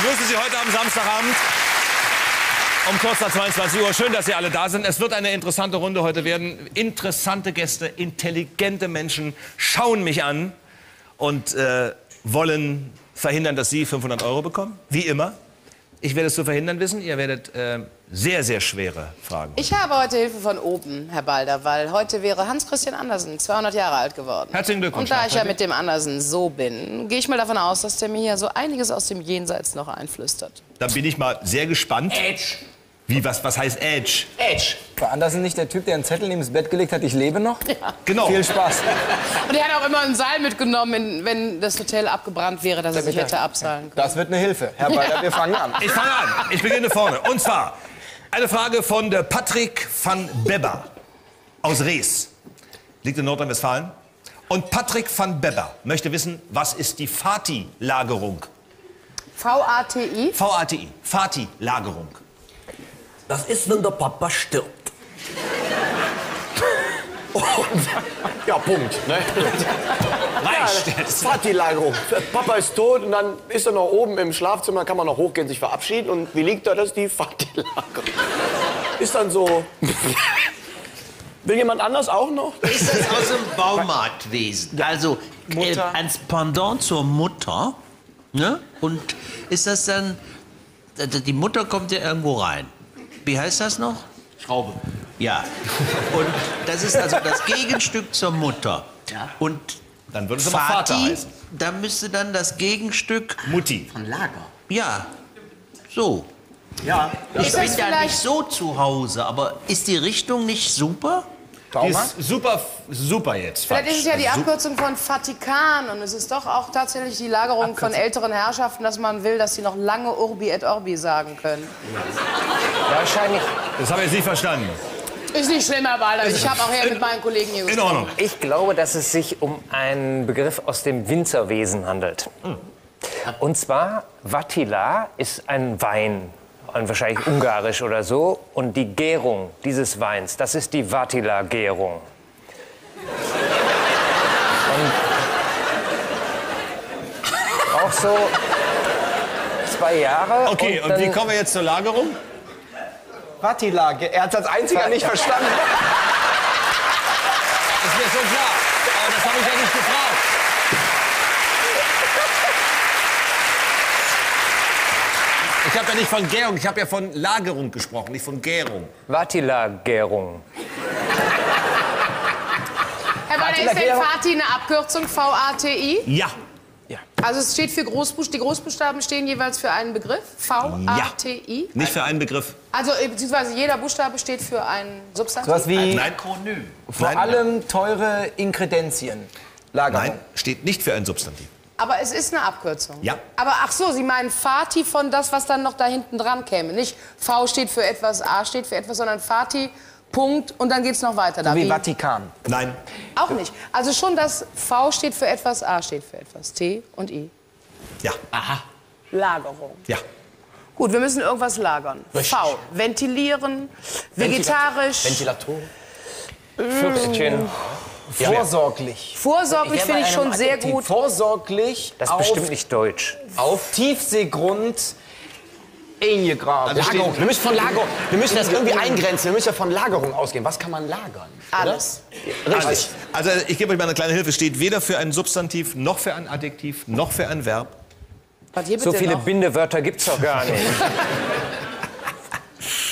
begrüße Sie heute am Samstagabend um kurz nach 22 Uhr. Schön, dass Sie alle da sind. Es wird eine interessante Runde heute werden. Interessante Gäste, intelligente Menschen schauen mich an und äh, wollen verhindern, dass Sie 500 Euro bekommen. Wie immer. Ich werde es zu verhindern wissen. Ihr werdet äh, sehr, sehr schwere Fragen. Ich habe heute Hilfe von oben, Herr Balder, weil heute wäre Hans-Christian Andersen 200 Jahre alt geworden. Herzlichen Glückwunsch. Und da ich ja mit dem Andersen so bin, gehe ich mal davon aus, dass der mir hier so einiges aus dem Jenseits noch einflüstert. Dann bin ich mal sehr gespannt. Edge. Wie, was, was heißt Edge? Edge. War Andersen nicht der Typ, der einen Zettel neben das Bett gelegt hat, ich lebe noch? Genau. Viel Spaß. Und er hat auch immer ein Seil mitgenommen, wenn das Hotel abgebrannt wäre, dass er sich hätte abseilen können. Das wird eine Hilfe. Herr Balder, wir fangen an. Ich fange an. Ich beginne vorne. Und zwar eine Frage von der Patrick van Bebber aus Rees. Liegt in Nordrhein-Westfalen. Und Patrick van Bebber möchte wissen, was ist die Fati-Lagerung? VATI? VATI. Fati-Lagerung. Das ist, wenn der Papa stirbt. Ja, Punkt. Ne? Reicht. Partylagerung. Papa ist tot und dann ist er noch oben im Schlafzimmer, kann man noch hochgehen, sich verabschieden. Und wie liegt da? Das ist die Partylagerung. Ist dann so. Will jemand anders auch noch? Ist das aus dem Baumarktwesen? Also äh, als Pendant zur Mutter. Ne? Und ist das dann. Die Mutter kommt ja irgendwo rein. Wie heißt das noch? Schraube. Ja. Und das ist also das Gegenstück zur Mutter. Ja. Und Dann würde es aber Vater Vati, heißen. da müsste dann das Gegenstück. Mutti. Von Lager. Ja. So. Ja. Ich Ist bin da vielleicht- nicht so zu Hause, aber ist die Richtung nicht super? Die ist super, super jetzt. Vielleicht falsch. ist es ja die Also, Abkürzung von Vatikan und es ist doch auch tatsächlich die Lagerung von älteren Herrschaften, dass man will, dass sie noch lange Urbi et Orbi sagen können. Wahrscheinlich. Das habe ich jetzt nicht verstanden. Ist nicht schlimm, Herr Balder. Ich habe auch hier mit meinen Kollegen hier In gesprochen. Ordnung. Ich glaube, dass es sich um einen Begriff aus dem Winzerwesen handelt. Und zwar, Vatila ist ein Wein, ein wahrscheinlich ungarisch oder so. Und die Gärung dieses Weins, das ist die Vatila-Gärung. Und auch so zwei Jahre. Okay, und, dann- wie kommen wir jetzt zur Lagerung? Vatila, er hat als einziger nicht verstanden. Das ist mir schon klar. Aber das habe ich ja nicht gefragt. Ich habe ja nicht von Gärung, ich habe ja von Lagerung gesprochen, nicht von Gärung. Vatila-Gärung. Herr Balder, ist denn Fati eine Abkürzung V-A-T-I? Ja. Also es steht für Großbuchstaben, die Großbuchstaben stehen jeweils für einen Begriff, V-A-T-I. Nicht für einen Begriff. Also äh, beziehungsweise jeder Buchstabe steht für ein Substantiv. Was wie Nein. vor Nein. allem teure Inkredenzien. Lagerung. Nein, steht nicht für ein Substantiv. Aber es ist eine Abkürzung. Ja. Aber ach so, Sie meinen Fati von das, was dann noch da hinten dran käme. Nicht V steht für etwas, A steht für etwas, sondern Fati, Punkt und dann geht's noch weiter. Da. Wie Wie- Vatikan. Nein. Auch nicht. Also schon das V steht für etwas, A steht für etwas. T und I. Ja. Lagerung. Ja. Gut, wir müssen irgendwas lagern. V. Ventilieren, vegetarisch. Ventilatoren. Fürstchen. Vorsorglich. Vorsorglich finde ich schon sehr Adjektiv. gut. Vorsorglich Das ist auf, bestimmt nicht deutsch. auf Tiefseegrund eingegraben. Lagerung. Wir müssen von Lagerung. Wir müssen das irgendwie eingrenzen. Wir müssen ja von Lagerung ausgehen. Was kann man lagern? Alles. Richtig. Also ich gebe euch mal eine kleine Hilfe. Steht weder für ein Substantiv, noch für ein Adjektiv, noch für ein Verb. Was hier So viele noch? Bindewörter gibt's doch gar nicht.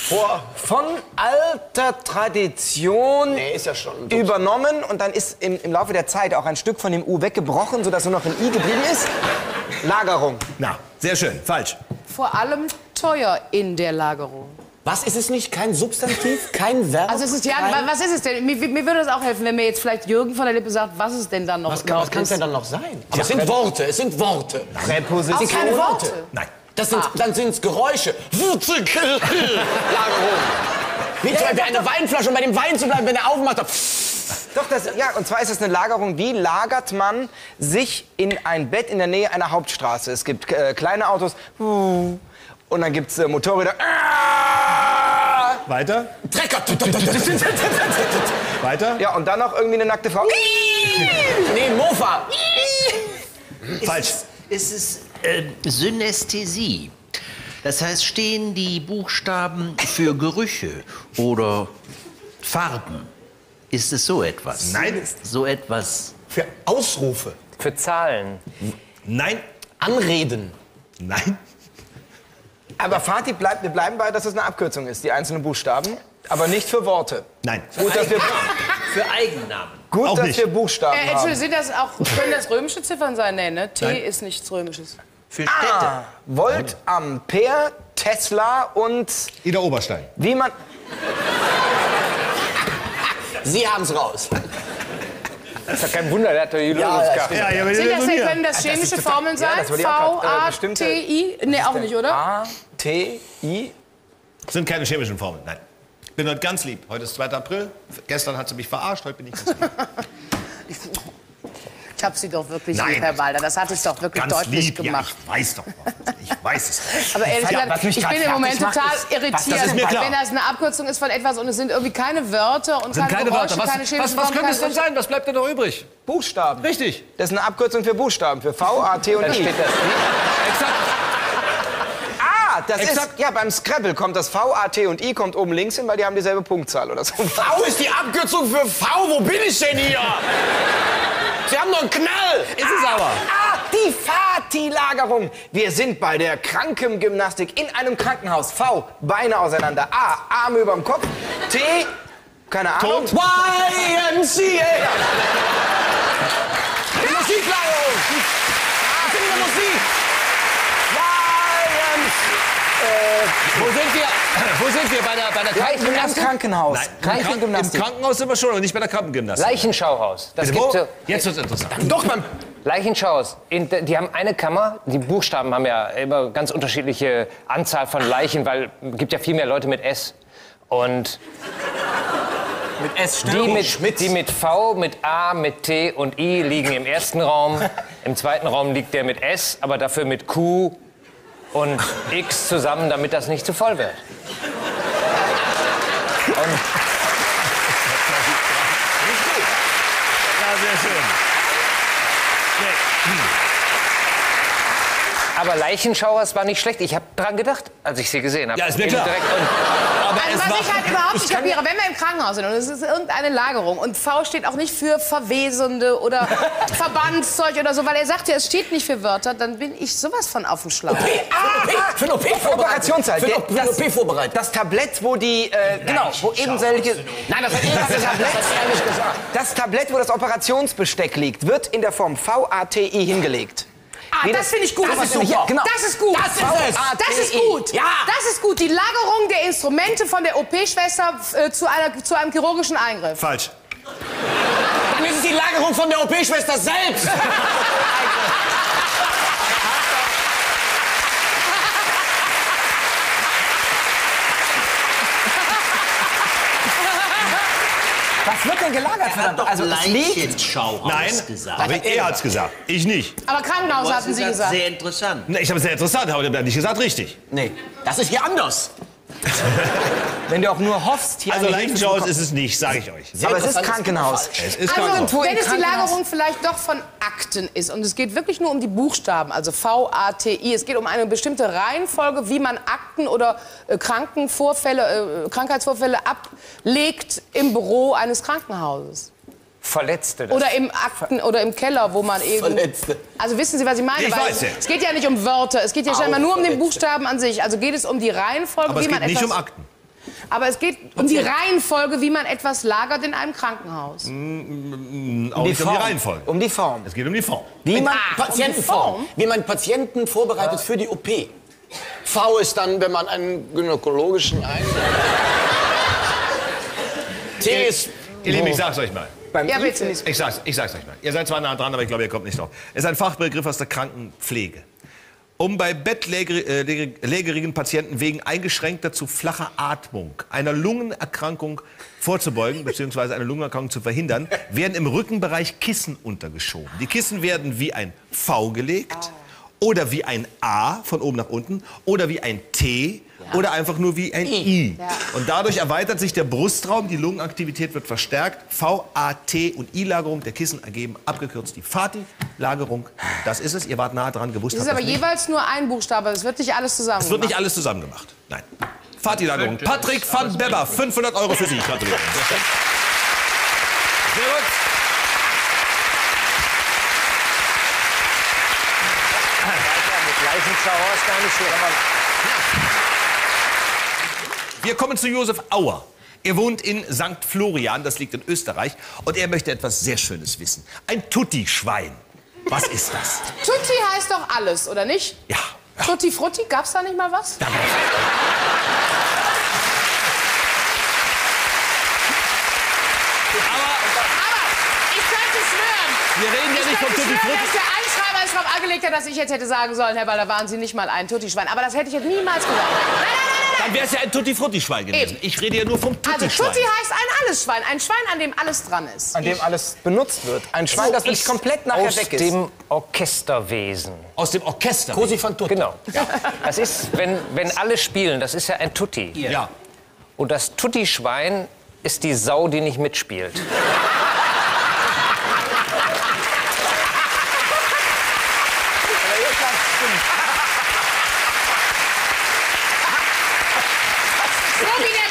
Vor, von alter Tradition Nee, ist ja schon. übernommen und dann ist im, im Laufe der Zeit auch ein Stück von dem U weggebrochen, sodass nur noch ein I geblieben ist. Lagerung. Na, sehr schön. Falsch. Vor allem teuer in der Lagerung. Was ist es nicht? Kein Substantiv? Kein Verb? Also es ist ja, kein, was ist es denn? Mir, mir würde es auch helfen, wenn mir jetzt vielleicht Jürgen von der Lippe sagt, was es denn dann noch Was kann noch was kann es ist. denn dann noch sein? Aber es sind Worte. Es sind Worte. Präposition. Auch keine Worte. Nein. Das sind, Dann sind es Geräusche. Lagerung. Wie zum Beispiel eine Weinflasche, um bei dem Wein zu bleiben, wenn er aufmacht. Doch, das, ja, und zwar ist es eine Lagerung. Wie lagert man sich in ein Bett in der Nähe einer Hauptstraße? Es gibt äh, kleine Autos. Und dann gibt es äh, Motorräder. Weiter. Trecker. Weiter. Ja, und dann noch irgendwie eine nackte Frau. Nee, Mofa. Falsch. Ist es äh, Synästhesie? Das heißt, stehen die Buchstaben für Gerüche oder Farben? Ist es so etwas? Nein. So etwas. Für Ausrufe. Für Zahlen. Nein. Anreden. Nein. Aber Fatih, bleibt, wir bleiben bei, dass es eine Abkürzung ist, die einzelnen Buchstaben. Aber nicht für Worte. Nein. Gut, dass wir, Für Eigennamen. gut, Auch dass nicht. wir Buchstaben Äh, haben. Entschuldigung, sind das auch, können das römische Ziffern sein? Nee, ne? T ist nichts Römisches. Für Städte. Ah, Volt, Ampere, Tesla und Ida Oberstein. wie man... Sie haben's raus. Ist ja kein Wunder, der hat doch die Ja, Lösungskarte. Ja, ja, Sind das, denn- können das ist chemische Formeln sein? das würde ich V, auch grad, äh, A, bestimmte- T, I? Nee, auch nicht, oder? A, T, I... Sind keine chemischen Formeln. Nein. Bin heute ganz lieb. Heute ist 2. April. Gestern hat sie mich verarscht, heute bin ich ganz lieb. Ich hab sie doch wirklich Nein. lieb, Herr Walder. Das hatte ich doch wirklich Ganz deutlich lieb. gemacht. Ja, ich weiß doch. Ich weiß es. Aber ehrlich Ja, gesagt, was ich bin im Moment total ist- irritiert, das wenn das eine Abkürzung ist von etwas und es sind irgendwie keine Wörter und Sind keine, keine Geräusche, Wörter. Was, keine was, chemischen was Formen, könnte es denn sein? Was bleibt denn noch übrig? Buchstaben. Richtig. Das ist eine Abkürzung für Buchstaben, für V, A, T und Dann I. steht das Exakt. Ah, das Exakt. ist, ja, beim Scrabble kommt das V, A, T und I kommt oben links hin, weil die haben dieselbe Punktzahl oder so. V ist die Abkürzung für V. Wo bin ich denn hier? Sie haben doch einen Knall. Ist es aber. Ah, die Fati-Lagerung. Wir sind bei der Krankengymnastik in einem Krankenhaus. V, Beine auseinander. A, Arme überm Kopf. T, keine Ahnung. Tot. YMCA. Die Musiklagerung. Das ist in der Musik. Wo sind wir? Wo sind wir? Bei der, bei der Im Krankengymnastik? Krankenhaus. Nein, im. Krankenhaus sind wir schon und nicht bei der Krankengymnastik. Leichenschauhaus. Das Bitte, gibt so, Jetzt wird's interessant. Doch beim Leichenschauhaus. In, die haben eine Kammer. Die Buchstaben haben ja immer ganz unterschiedliche Anzahl von Leichen, weil es gibt ja viel mehr Leute mit S. Und mit S die mit, die mit V, mit A, mit T und I liegen im ersten Raum. Im zweiten Raum liegt der mit S, aber dafür mit Q und X zusammen, damit das nicht zu voll wird. Ja, sehr schön. Aber Leichenschauers war nicht schlecht. Ich habe dran gedacht, als ich sie gesehen habe. Ja, ist mir klar. Es was ich halt überhaupt nicht kapiere, wenn wir im Krankenhaus sind und es ist irgendeine Lagerung und V steht auch nicht für Verwesende oder Verbandszeug oder so, weil er sagt ja, es steht nicht für Wörter, dann bin ich sowas von auf dem Schlauch. Für eine OP vorbereitet. Operationszeit. Für eine für eine OP vorbereitet. Das Tablett, wo die, äh, genau, wo eben solche, Nein, das hat das Tablett ehrlich gesagt. das Tablett, wo das Operationsbesteck liegt, wird in der Form V-A-T-I hingelegt. Ah, Wie das finde ich gut. das ist super. Genau. Das ist gut. Das ist es. Das ist gut. Ja. Das ist gut. Die Lagerung der Instrumente von der OP-Schwester äh, zu, einer, zu einem chirurgischen Eingriff. falsch. Dann ist es die Lagerung von der OP-Schwester selbst. Was wird denn gelagert? verdammt? Also es liegt, Leichenschauhaus Nein, gesagt. aber er hat's gesagt. Ich nicht. Aber Krankenhaus hatten Sie gesagt. Sehr interessant. Ich habe es sehr interessant, aber er hat nicht gesagt richtig. Nee, das ist hier anders. wenn du auch nur hoffst, hier Also bekommen. ist es nicht, sage ich euch. Aber es ist Krankenhaus. Es ist Also, Krankenhaus. Im wenn es die Lagerung vielleicht doch von Akten ist und es geht wirklich nur um die Buchstaben, also V, A, T, I, es geht um eine bestimmte Reihenfolge, wie man Akten oder äh, Krankenvorfälle, äh, Krankheitsvorfälle ablegt im Büro eines Krankenhauses. Verletzte. Das Oder im Akten oder im Keller, wo man eben. Verletzte. Also wissen Sie, was ich meine? Ich Weil weiß ja. Es geht ja nicht um Wörter, es geht ja scheinbar nur um den. Buchstaben an sich. Also geht es um die Reihenfolge, Aber wie es man geht nicht etwas. um Akten. Aber es geht um die Reihenfolge, wie man etwas lagert in einem Krankenhaus. Auch Die nicht um die Form. Reihenfolge. Um die Form. Es geht um die Form. Wie man Ah, Patientenform. um die Form? Wie man Patienten vorbereitet für die OP. V ist dann, wenn man einen gynäkologischen Eingriff. T ist. Ihr Lieben, ich sag's euch mal. Beim Ja, I bitte. Ich sag's, ich sag's euch mal. Ihr seid zwar nah dran, aber ich glaube, ihr kommt nicht drauf. Es ist ein Fachbegriff aus der Krankenpflege. Um bei bettlägerigen Patienten wegen eingeschränkter zu flacher Atmung einer Lungenerkrankung vorzubeugen bzw. eine Lungenerkrankung zu verhindern, werden im Rückenbereich Kissen untergeschoben. Die Kissen werden wie ein V gelegt oder wie ein A von oben nach unten oder wie ein T oder einfach nur wie ein I. Ja. Und dadurch erweitert sich der Brustraum, die Lungenaktivität wird verstärkt. VAT und I-Lagerung der Kissen ergeben abgekürzt die Fati-Lagerung. Das ist es. Ihr wart nah dran, gewusst Das ist aber das nicht. jeweils nur ein Buchstabe. Es wird nicht alles zusammen Es wird nicht gemacht. alles zusammen gemacht. Nein. Fati-Lagerung. Patrick van Beber, 500 Euro für Sie. Gratuliere. Sehr gut. Schlecht. Wir kommen zu Josef Auer. Er wohnt in St. Florian, das liegt in Österreich. Und er möchte etwas sehr Schönes wissen. Ein Tutti-Schwein. Was ist das? Tutti heißt doch alles, oder nicht? Ja. Tutti Frutti, gab's da nicht mal was? Ich könnte schwören. Wir reden ja Ich nicht von Tutti Frutti. Der Einschreiber es darauf angelegt hat, dass ich jetzt hätte sagen sollen, Herr Ball, da waren Sie nicht mal ein Tutti-Schwein. Aber das hätte ich jetzt niemals gesagt. Nein, nein, nein, nein. Dann wäre es ja ein Tutti-Frutti-Schwein gewesen. Eben. Ich rede ja nur vom Also Tutti-Schwein. Tutti heißt ein Allesschwein. Ein Schwein, an dem alles dran ist. An dem alles benutzt wird. Ein Schwein, das wirklich Ist komplett nachher aus weg ist. dem Orchesterwesen. Aus dem Orchester. Cosi fan tutti. Genau. Das ist, wenn, wenn alle spielen, das ist ja ein Tutti. Ja. Und das Tutti-Schwein ist die Sau, die nicht mitspielt. So wie der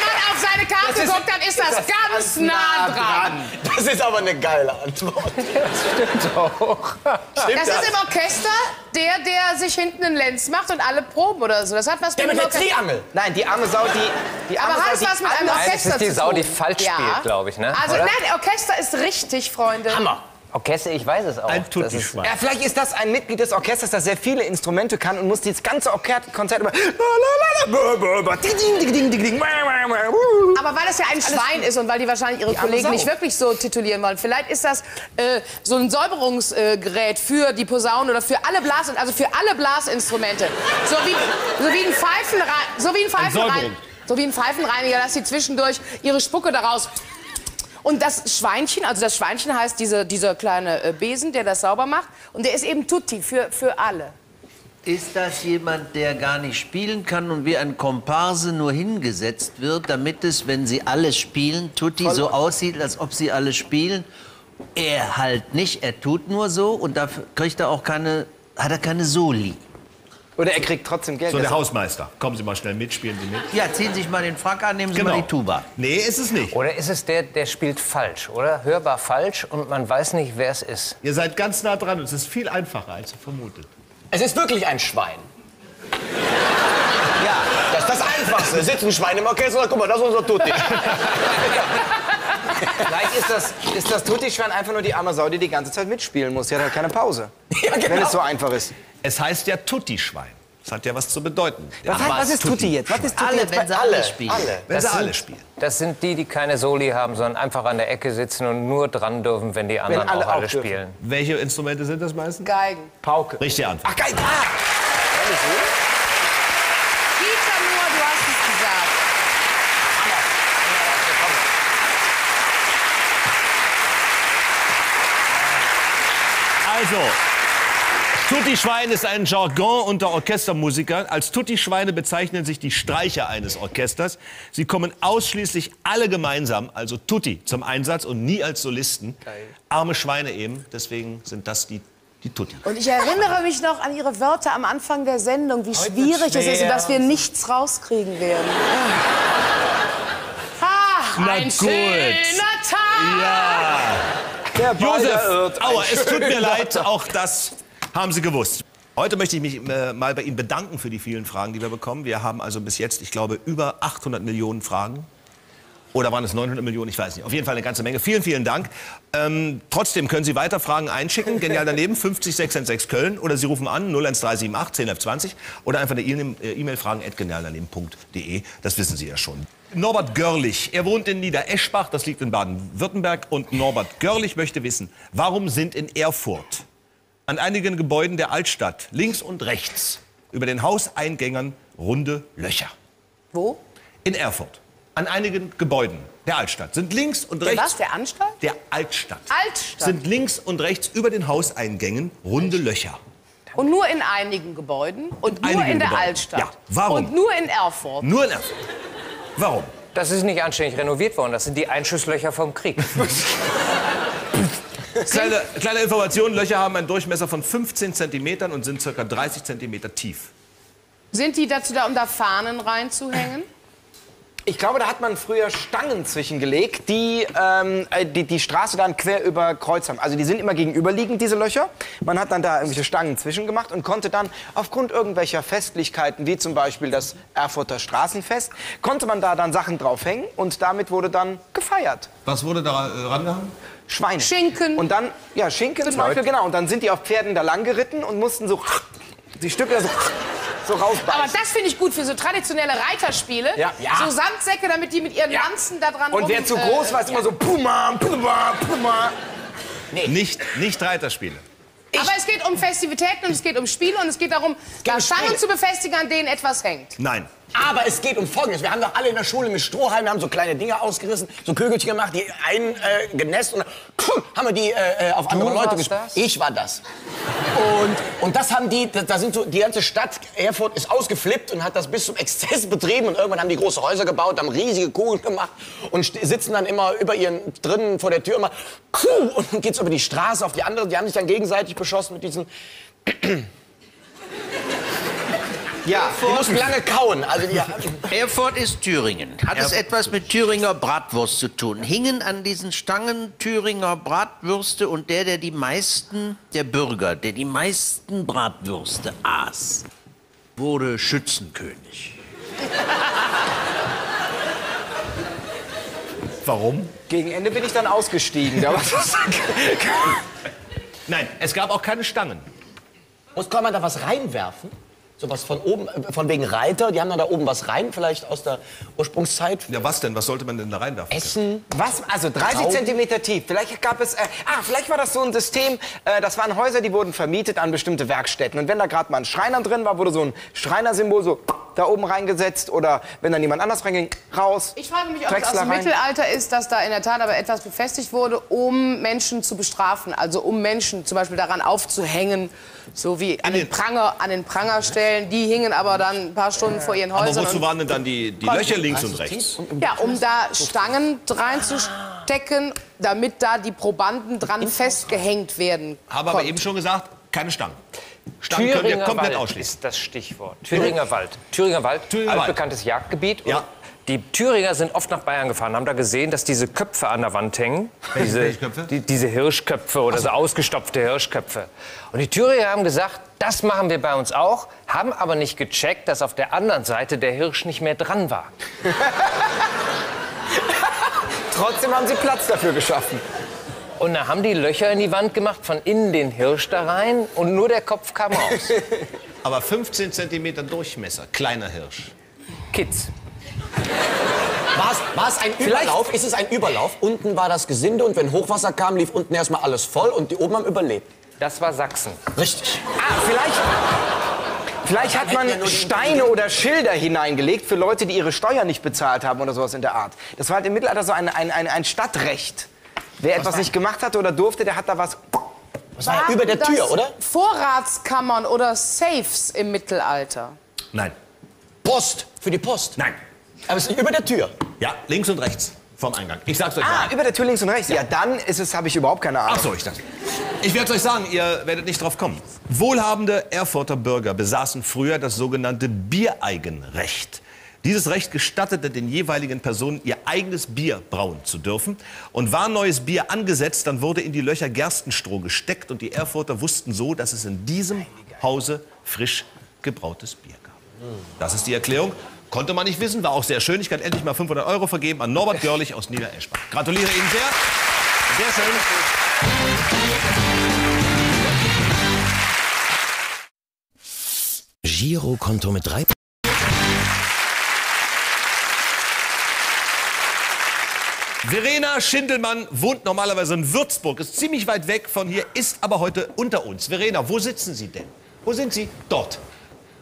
Seine Karte ist- guckt, dann ist das, ganz nah dran. Das ist aber eine geile Antwort. Stimmt auch. Stimmt Das ist im Orchester der, der sich hinten einen Lenz macht und alle proben oder so. Das hat was Der mit dem der Orchester- Triangel. Nein, die arme Sau, die. die arme Aber hat es die was mit einem alles- Nein, Orchester das ist die zu Sau, tun? die falsch spielt, glaub ich, ne? Also Oder? nein, Orchester ist richtig, Freunde. Hammer. Orchester, ich weiß es auch. Ein Das ist-. Ja, vielleicht ist das ein Mitglied des Orchesters, das sehr viele Instrumente kann und muss dieses ganze Orker- Konzert immer. Aber weil das ja ein Schwein ist und weil die wahrscheinlich ihre arme Kollegen nicht wirklich so titulieren wollen, vielleicht ist das äh, so ein Säuberungsgerät für die Posaune oder für alle Blas, also für alle Blasinstrumente. So wie, so wie ein Pfeifenreiniger, so wie ein Pfeifenreiniger, Säuberung. so wie ein Pfeifenreiniger, dass sie zwischendurch ihre Spucke daraus und das Schweinchen, also das Schweinchen heißt diese, dieser kleine äh, Besen, der das sauber macht. Und der ist eben Tutti für, für alle. Ist das jemand, der gar nicht spielen kann und wie ein Komparse nur hingesetzt wird, damit es, wenn sie alles spielen, Tutti so aussieht, als ob sie alles spielen? Er halt nicht, er tut nur so und dafür kriegt er auch keine, hat er keine Soli. Oder er kriegt trotzdem Geld. So der Hausmeister. Kommen Sie mal schnell mit, spielen Sie mit. Ja, ziehen Sie sich mal den Frack an, nehmen Sie mal die Tuba. Nee, ist es nicht. Oder ist es der, der spielt falsch, oder? Hörbar falsch und man weiß nicht, wer es ist. Ihr seid ganz nah dran und es ist viel einfacher, als ihr vermutet. Es ist wirklich ein Schwein. Ja. Das ist das Einfachste. Sitzt ein Schwein im Orchester und guck mal, das ist unser Tutti. Vielleicht ist das, ist das Tutti-Schwein einfach nur die arme Sau, die die ganze Zeit mitspielen muss. Die hat halt keine Pause. Ja, genau. Wenn es so einfach ist. Es heißt ja Tutti-Schwein. Das hat ja was zu bedeuten. Was, heißt, was ist Tutti jetzt? Was ist Tutti Alle, jetzt? wenn sie alle spielen. Alle. Wenn sie sind- alle spielen. Das sind die, die keine Soli haben, sondern einfach an der Ecke sitzen und nur dran dürfen, wenn die anderen alle auch alle auch dürfen. spielen. Welche Instrumente sind das meistens? Geigen. Pauke. Richtige Antwort. Ach, geil. Ah. Dieter Mohr, du hast es gesagt. Also, Tutti-Schwein ist ein Jargon unter Orchestermusikern. Als Tutti-Schweine bezeichnen sich die Streicher eines Orchesters. Sie kommen ausschließlich alle gemeinsam, also Tutti, zum Einsatz und nie als Solisten. Arme Schweine eben, deswegen sind das die, die Tutti. Und ich erinnere mich noch an Ihre Wörter am Anfang der Sendung, wie schwierig es ist und dass wir nichts rauskriegen werden. Ach, Na ein gut. schöner Tag! Ja. Josef. Aua, es tut mir leid, auch das haben Sie gewusst. Heute möchte ich mich äh, mal bei Ihnen bedanken für die vielen Fragen, die wir bekommen. Wir haben also bis jetzt, ich glaube, über 800 Millionen Fragen. Oder waren es 900 Millionen? Ich weiß nicht. Auf jeden Fall eine ganze Menge. Vielen, vielen Dank. Ähm, trotzdem können Sie weiter Fragen einschicken. Genial daneben 50 616 Köln. Oder Sie rufen an 01378 1020 oder einfach eine E-Mail äh, E-Mail fragen at genialdaneben.de. Das wissen Sie ja schon. Norbert Görlich, er wohnt in Niedereschbach, das liegt in Baden-Württemberg. Und Norbert Görlich möchte wissen, warum sind in Erfurt an einigen Gebäuden der Altstadt links und rechts über den Hauseingängen runde Löcher? Wo? In Erfurt. An einigen Gebäuden der Altstadt sind links und Der rechts. was? Der Anstalt? Der Altstadt. Altstadt. Sind links und rechts über den Hauseingängen runde Löcher. Und nur in einigen Gebäuden und nur in der Gebäuden. Altstadt. Ja, warum? Und nur in Erfurt. Nur in Erfurt. Warum? Das ist nicht anständig renoviert worden. Das sind die Einschusslöcher vom Krieg. Kleine, kleine Information, Löcher haben einen Durchmesser von 15 Zentimetern und sind ca. 30 Zentimeter tief. Sind die dazu da, um da Fahnen reinzuhängen? Ich glaube, da hat man früher Stangen zwischengelegt, die, ähm, äh, die die Straße dann quer überkreuzt haben. Also die sind immer gegenüberliegend, diese Löcher. Man hat dann da irgendwelche Stangen zwischengemacht und konnte dann aufgrund irgendwelcher Festlichkeiten, wie zum Beispiel das Erfurter Straßenfest, konnte man da dann Sachen draufhängen und damit wurde dann gefeiert. Was wurde da äh, rangehangen? Schweine. Schinken. Und dann, ja, Schinken zum Beispiel, genau. Und dann sind die auf Pferden da lang geritten und mussten so die Stücke so, so rausbeißen. Aber das finde ich gut für so traditionelle Reiterspiele. Ja, ja. So Sandsäcke, damit die mit ihren Lanzen da dran und wer zu äh, groß war, ist immer so Puma, Puma, Puma. Nicht, nicht Reiterspiele. Aber es geht um Festivitäten und es geht um Spiele und es geht darum, da Stangen zu befestigen, an denen etwas hängt. Nein. Aber es geht um Folgendes. Wir haben doch alle in der Schule mit Strohhalmen, wir haben so kleine Dinge ausgerissen, so Kügelchen gemacht, die eingenässt äh, genässt und dann haben wir die äh, auf andere Leute warst gespielt. Ich war das. Und, und das haben die, da, sind so, die ganze Stadt Erfurt ist ausgeflippt und hat das bis zum Exzess betrieben und irgendwann haben die große Häuser gebaut, haben riesige Kugeln gemacht und sitzen dann immer über ihren, drinnen vor der Tür immer und dann geht's über die Straße auf die andere, die haben sich dann gegenseitig beschossen mit diesen, Ja, die mussten lange kauen, also die, Erfurt ist Thüringen. Hat es etwas mit Thüringer Bratwurst zu tun? Hingen an diesen Stangen Thüringer Bratwürste und der, der die meisten, der Bürger, der die meisten Bratwürste aß, wurde Schützenkönig. Warum? gegen Ende bin ich dann ausgestiegen. Nein, es gab auch keine Stangen. Muss, kann man da was reinwerfen? So was von oben, äh, von wegen Reiter, die haben dann da oben was rein, vielleicht aus der Ursprungszeit. Ja, was denn? Was sollte man denn da reinwerfen? Essen. Was? Also 30 Trauben. Zentimeter tief. Vielleicht gab es, äh, ah, vielleicht war das so ein System, äh, das waren Häuser, die wurden vermietet an bestimmte Werkstätten. Und wenn da gerade mal ein Schreiner drin war, wurde so ein Schreinersymbol so da oben reingesetzt. Oder wenn dann jemand anders reinging, raus. Ich frage mich, ob es aus dem rein. Mittelalter ist, dass da in der Tat aber etwas befestigt wurde, um Menschen zu bestrafen. Also um Menschen zum Beispiel daran aufzuhängen, so wie an den, Pranger, an den Prangerstellen. Die hingen aber dann ein paar Stunden vor ihren Aber Häusern. wozu und- waren denn dann die, die Löcher links und rechts? Ja, um da Stangen reinzustecken, damit da die Probanden dran festgehängt werden. Habe aber eben schon gesagt, keine Stangen. Stangen könnt ihr Thüringer komplett Wald ausschließen. ist das Stichwort. Thüringer Wald. Thüringer Wald, Thüringer Wald. altbekanntes Jagdgebiet. Und Ja. Die Thüringer sind oft nach Bayern gefahren, haben da gesehen, dass diese Köpfe an der Wand hängen. Diese, welche Köpfe? Die, diese Hirschköpfe oder so ausgestopfte Hirschköpfe. Und die Thüringer haben gesagt, das machen wir bei uns auch, haben aber nicht gecheckt, dass auf der anderen Seite der Hirsch nicht mehr dran war. Trotzdem haben sie Platz dafür geschaffen. Und da haben die Löcher in die Wand gemacht, von innen den Hirsch da rein und nur der Kopf kam raus. Aber 15 Zentimeter Durchmesser, kleiner Hirsch. Kids. War es, war es ein Überlauf? Ist es ein Überlauf? Unten war das Gesinde und wenn Hochwasser kam, lief unten erstmal alles voll und die oben haben überlebt. Das war Sachsen. Richtig. Ah, vielleicht, vielleicht hat man Steine oder Schilder hineingelegt für Leute, die ihre Steuern nicht bezahlt haben oder sowas in der Art. Das war halt im Mittelalter so ein, ein, ein, ein Stadtrecht. Wer etwas nicht gemacht hatte oder durfte, der hat da was. Das war ja über der das Tür, oder? Vorratskammern oder Safes im Mittelalter. Nein. Post. Für die Post. Nein. Aber es ist über der Tür. Ja, links und rechts vom Eingang. Ich sag's euch Ah, mal. über der Tür links und rechts. Ja, dann ist es, habe ich überhaupt keine Ahnung. Ach so, ich dachte. Ich werde euch sagen, ihr werdet nicht drauf kommen. Wohlhabende Erfurter Bürger besaßen früher das sogenannte Biereigenrecht. Dieses Recht gestattete den jeweiligen Personen, ihr eigenes Bier brauen zu dürfen. Und war neues Bier angesetzt, dann wurde in die Löcher Gerstenstroh gesteckt. Und die Erfurter wussten so, dass es in diesem Hause frisch gebrautes Bier gab. Das ist die Erklärung. Konnte man nicht wissen, war auch sehr schön. Ich kann endlich mal 500 Euro vergeben an Norbert Görlich aus Niedereschbach. Gratuliere Ihnen sehr. Sehr schön. Girokonto mit drei. Verena Schindelmann wohnt normalerweise in Würzburg, ist ziemlich weit weg von hier, ist aber heute unter uns. Verena, wo sitzen Sie denn? Wo sind Sie? Dort.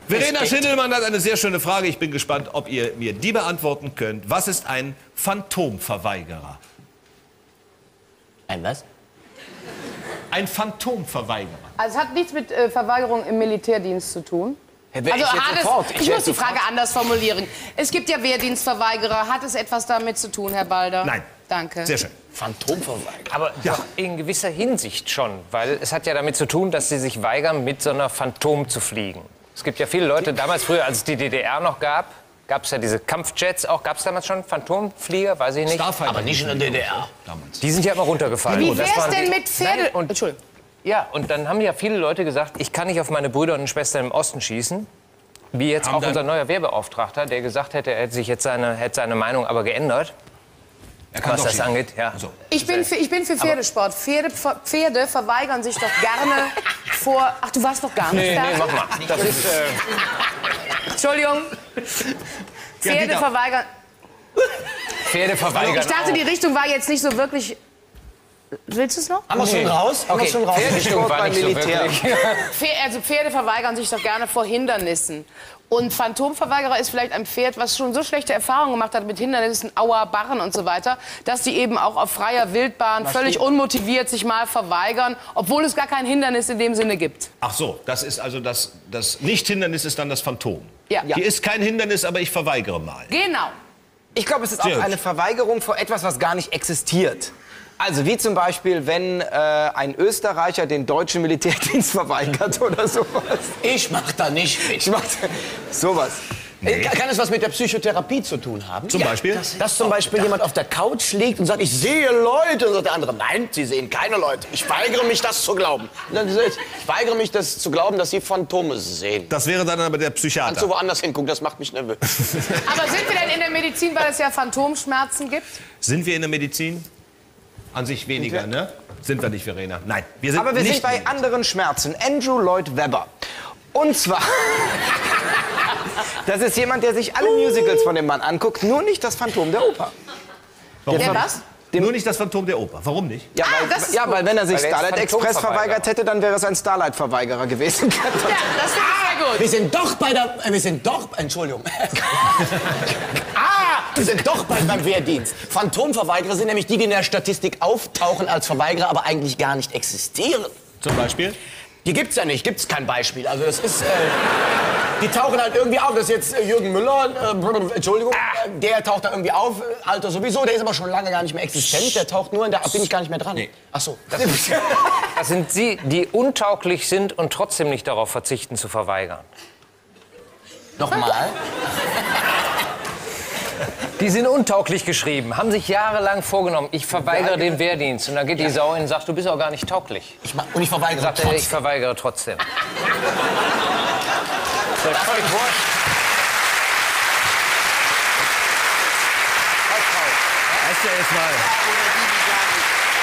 Verena Schindelmann hat eine sehr schöne Frage. Ich bin gespannt, ob ihr mir die beantworten könnt. Was ist ein Phantomverweigerer? Ein was? Ein Phantomverweigerer. Also es hat nichts mit äh, Verweigerung im Militärdienst zu tun. Ja, wär Also ich jetzt hat es, sofort. ich, muss die. Frage anders formulieren. Es gibt ja Wehrdienstverweigerer. Hat es etwas damit zu tun, Herr Balder? Nein. Danke. Sehr schön. Phantomverweigerer. Aber doch in gewisser Hinsicht schon, weil es hat ja damit zu tun, dass sie sich weigern, mit so einer Phantom zu fliegen. Es gibt ja viele Leute, damals früher, als es die DDR noch gab, gab es ja diese Kampfjets auch. Gab es damals schon Phantomflieger? Weiß ich nicht. Starfighter. Aber nicht in der DDR. Die sind ja immer runtergefallen. Wie wäre es denn die- mit Pferde... Nein, und Entschuldigung. Ja, und dann haben ja viele Leute gesagt, ich kann nicht auf meine Brüder und Schwestern im Osten schießen. Wie jetzt Haben auch unser neuer Wehrbeauftragter, der gesagt hätte, er hätte sich jetzt seine, hätte seine Meinung aber geändert, Er was das angeht. Ja. So. Ich bin, für, ich bin für Pferdesport. Pferde, Pferde verweigern sich doch gerne vor... Ach, du warst doch gar nicht Nee, nee, fertig. mach mal. Das ist, äh, Entschuldigung. Pferde Dieter. verweigern... Pferde verweigern. Ich dachte, die Richtung war jetzt nicht so wirklich... Willst du es noch? Haben wir schon raus? Haben schon raus? Pferdesport war beim nicht so Militär. wirklich. Pferde, also Pferde verweigern sich doch gerne vor Hindernissen. Und Phantomverweigerer ist vielleicht ein Pferd, was schon so schlechte Erfahrungen gemacht hat mit Hindernissen, Auer, Barren und so weiter, dass die eben auch auf freier Wildbahn völlig unmotiviert sich mal verweigern, obwohl es gar kein Hindernis in dem Sinne gibt. Ach so, das ist also das, das Nicht-Hindernis ist dann das Phantom. Ja. Hier ist kein Hindernis, aber ich verweigere mal. Genau. Ich glaube, es ist auch eine Verweigerung vor etwas, was gar nicht existiert. Also wie zum Beispiel, wenn äh, ein Österreicher den deutschen Militärdienst verweigert oder sowas. Ich mach da nicht mit. Ich mach sowas. Äh, Kann es was mit der Psychotherapie zu tun haben? Zum Beispiel? Dass zum Beispiel jemand auf der Couch liegt und sagt, ich sehe Leute. Und sagt der andere, nein, Sie sehen keine Leute. Ich weigere mich, das zu glauben. Ich weigere mich, das zu glauben, dass Sie Phantome sehen. Das wäre dann aber der Psychiater. Kannst du woanders hingucken, das macht mich nervös. Aber sind wir denn in der Medizin, weil es ja Phantomschmerzen gibt? Sind wir in der Medizin? An sich weniger, ne? Sind wir nicht, Verena? Nein, wir sind Aber wir nicht sind bei anderen Schmerzen. Andrew Lloyd Webber. Und zwar, das ist jemand, der sich alle Musicals von dem Mann anguckt, nur nicht das Phantom der Oper. Warum? Der was? Nur nicht das Phantom der Oper. Warum nicht? Ja, Ah, weil, das ist ja, gut. weil wenn er sich Weil er Starlight Express verweigert hätte, dann wäre es ein Starlight-Verweigerer gewesen. Ja, das finde ich sehr gut. Wir sind doch bei der. äh, Wir sind doch. Entschuldigung. ah! Wir sind doch bei, beim Wehrdienst. Phantomverweigerer sind nämlich die, die in der Statistik auftauchen als Verweigerer, aber eigentlich gar nicht existieren. Zum Beispiel? Die gibt's ja nicht, gibt's kein Beispiel. Also das ist, äh, die tauchen halt irgendwie auf. Das ist jetzt äh, Jürgen Müller, äh, Entschuldigung, äh, der taucht da irgendwie auf, äh, Alter sowieso. Der ist aber schon lange gar nicht mehr existent. Der taucht nur in der, bin ich gar nicht mehr dran. Ach so. Das Das sind sie, die untauglich sind und trotzdem nicht darauf verzichten zu verweigern. Nochmal. Die sind untauglich geschrieben, haben sich jahrelang vorgenommen, ich verweigere den Wehrdienst. Und dann geht die Sau hin und sagt, du bist auch gar nicht tauglich. Ich und ich verweigere Sagt er, ich trotzdem. verweigere trotzdem. Das ist völlig wurscht. Heißt ja jetzt mal.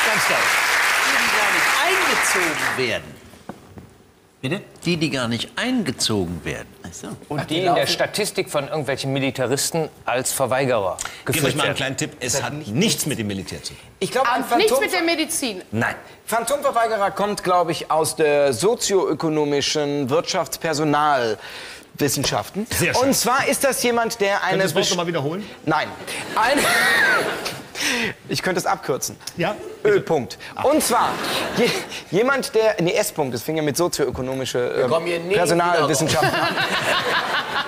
Ganz toll. eingezogen werden. Bitte? Die, die gar nicht eingezogen werden. Und die in der Statistik von irgendwelchen Militaristen als Verweigerer Ich gebe euch geführt mal einen kleinen Tipp. Es hat nichts mit dem Militär zu tun. Ich glaube, ein Nichts mit der Medizin. Nein. Phantomverweigerer kommt, glaube ich, aus der sozioökonomischen Wirtschaftspersonalwissenschaften. Sehr schön. Und zwar ist das jemand, der eine... Könntest du das mal wiederholen? Nein. Ein ich könnte es abkürzen. Ja? Ö-Punkt. Und zwar je, jemand, der. Nee, S-Punkt, das fing ja mit sozioökonomische äh, Personalwissenschaften an.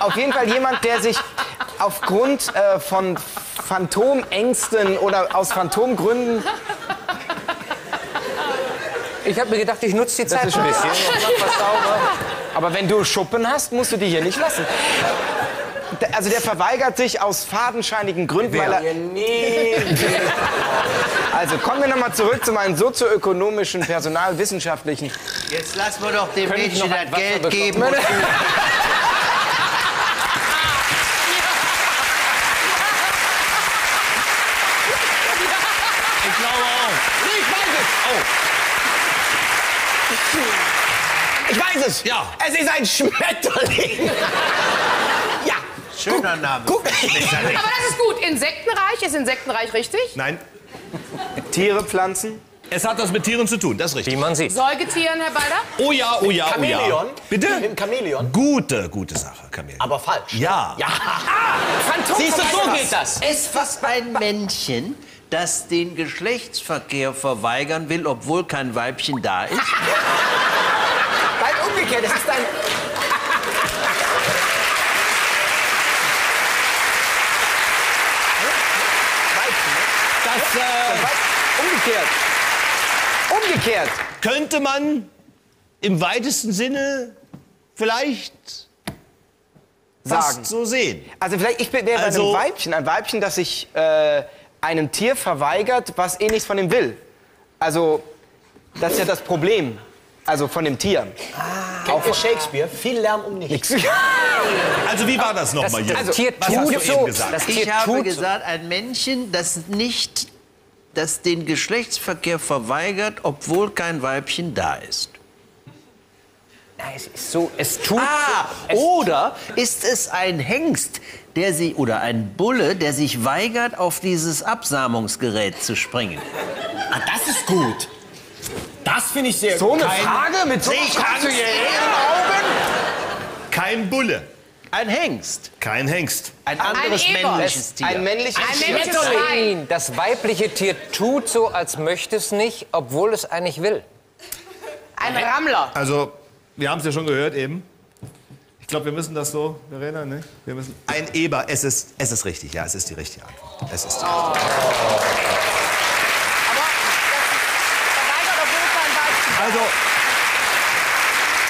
Auf jeden Fall jemand, der sich aufgrund äh, von Phantomängsten oder aus Phantomgründen. Ich habe mir gedacht, ich nutze die Zeit ist ein bisschen. Aber wenn du Schuppen hast, musst du die hier nicht lassen. Also der verweigert sich aus fadenscheinigen Gründen, weil er. Also kommen wir nochmal zurück zu meinen sozioökonomischen, personalwissenschaftlichen. Jetzt lassen wir doch dem Mädchen das Geld geben. Und Ich glaube auch. Ich weiß es. Ja. Es ist ein Schmetterling. ja. Schöner Name. Guck. Aber das ist gut. Insektenreich ist Insektenreich richtig? Nein. Tiere, Pflanzen. Es hat was mit Tieren zu tun, das ist Wie richtig. man sieht. Säugetieren, Herr Balder? Oh ja, oh ja, oh ja. Chamäleon. Bitte? Ein Chamäleon. Gute, gute Sache, Chamäleon. Aber falsch. Ja. Ja. Siehst du, so geht das. Es ist ein Männchen, das den Geschlechtsverkehr verweigern will, obwohl kein Weibchen da ist? Umgekehrt. Es ist ein. Das äh, Umgekehrt. Umgekehrt. könnte man im weitesten Sinne vielleicht Sagen. so sehen. Also vielleicht, ich wäre bei Also- einem Weibchen. Ein Weibchen, das sich äh, einem Tier verweigert, was eh nichts von ihm will. Also, das ist ja das Problem. Also von dem Tier. Kennt ihr Shakespeare? Viel Lärm um nichts. Also wie war das nochmal, Das, Jürgen? das Tier Was hast du tut eben so. gesagt? Das Ich Tier habe tut so. gesagt, ein Männchen, das nicht das den Geschlechtsverkehr verweigert, obwohl kein Weibchen da ist. Nein, es ist so, es tut Ah, so. Es, oder ist es ein Hengst, der sie oder ein Bulle, der sich weigert, auf dieses Absamungsgerät zu springen? Ah, das ist gut. Das finde ich sehr So gut. eine Frage mit so du den Augen? Kein Bulle, Ein Hengst, kein Hengst. ein anderes Eber. männliches Tier. Ein männliches Ein Tier. männliches. Nein, das weibliche Tier tut so, als möchte es nicht, obwohl es eigentlich will. Ein Rammler. Also, wir haben es ja schon gehört eben. Ich glaube, wir müssen das so, Verena, ne? Wir müssen ein Eber, es ist, es ist richtig, ja, es ist die richtige Antwort. Es ist die Aber das verweigert, obwohl kein Weibchen. Also,